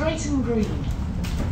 straight and green.